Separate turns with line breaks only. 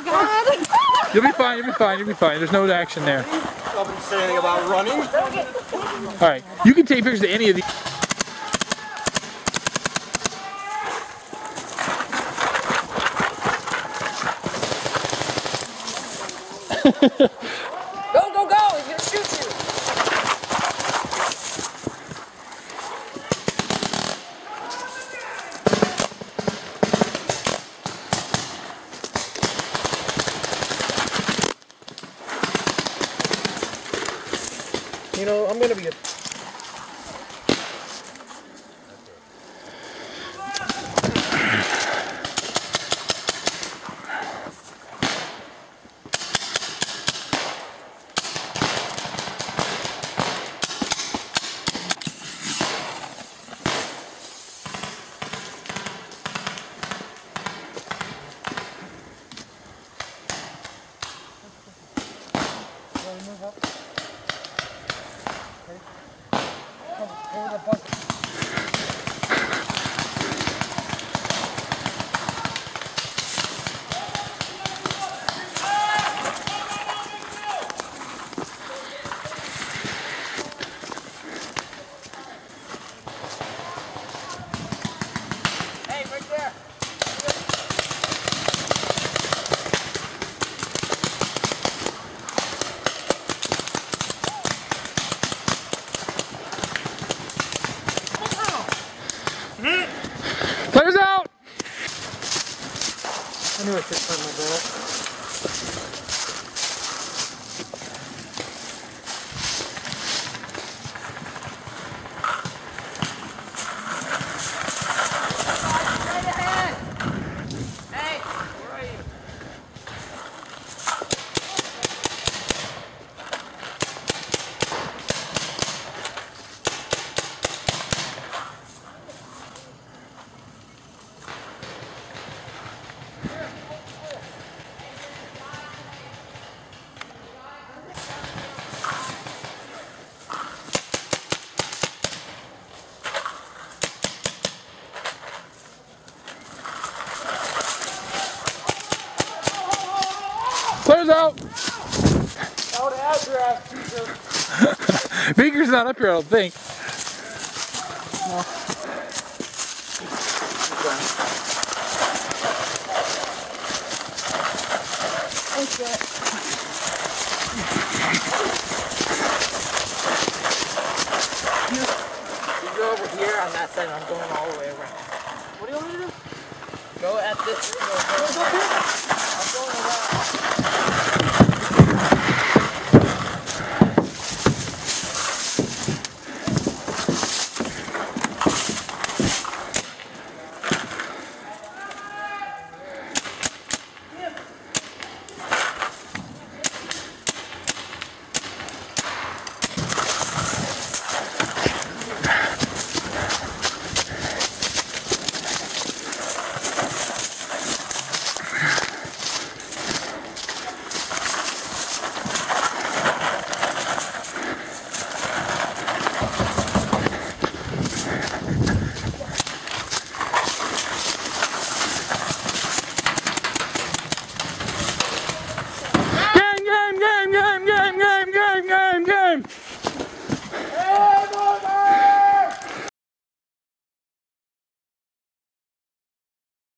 my god.
You'll be fine, you'll be fine, you'll be fine. There's no action there.
Nobody say anything about running.
All right, you can take pictures of any of these.
Go, go, go! You
know, I'm gonna be a
Hey,
のは
ちょっとまだ。
Players out!
Out at your ass, teacher.
Baker's not up here, I don't think.
You go over here on that side, I'm going all the way around.
What do you want me to do?
Go at this. Go, go, I'm going around.